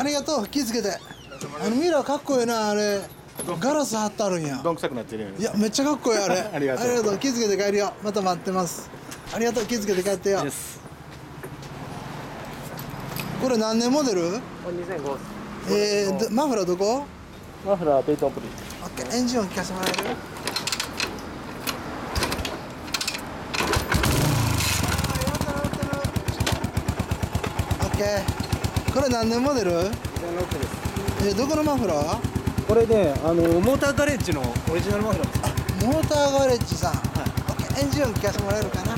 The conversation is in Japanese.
ありがとう気ぃつけて。あのミラーかっこいいなあれ。ガラス貼ってあるんや。どんくさくなってるよいやめっちゃかっこいいあれ。ありがとう。気ぃつけて帰るよ。また待ってます。ありがとう。気ぃつけて帰ってよ。です。これ何年モデル？2005えー、どマフラーどこ？マフラーペイトンプリオッケーエンジン音聞かせてもらえる？オッケーこれ何年モデル？2006です。えーどこのマフラー？これねあのモーターガレッジのオリジナルマフラーです。モーターガレッジさん、オッケーエンジン音聞かせてもらえるかな